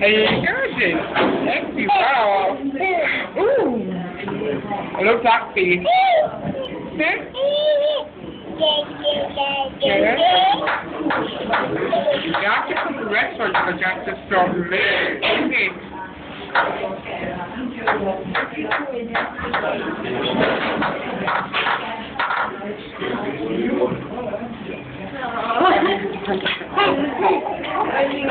hey, encouraging. Thank you. Wow. Ooh. Hello, Toxie. Sit. You got to come to restaurant for just a strawberry. Okay. Thank you. I mean,